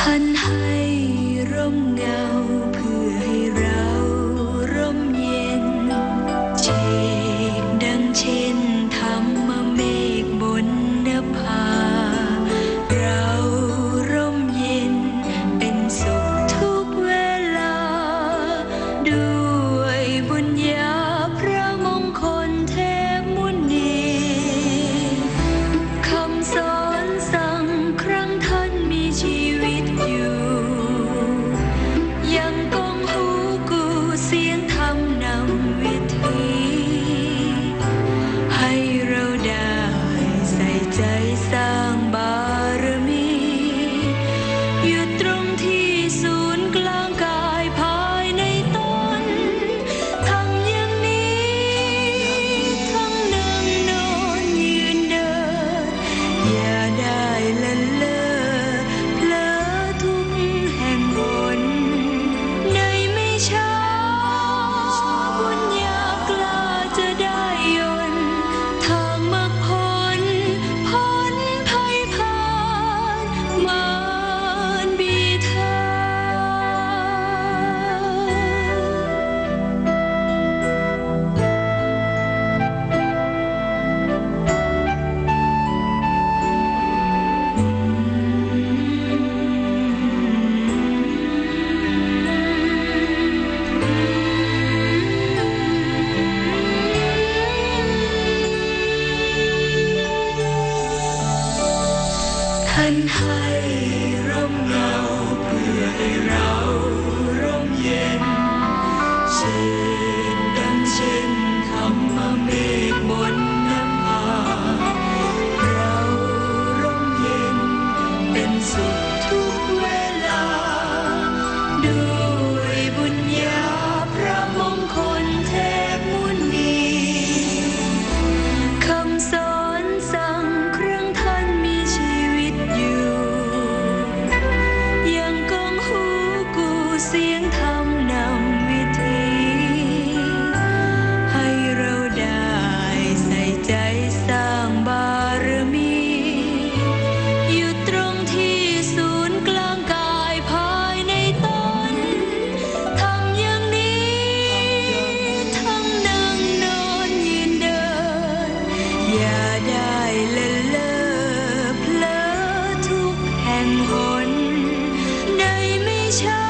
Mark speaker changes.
Speaker 1: ท่านให้ร่มเงา High. 悄。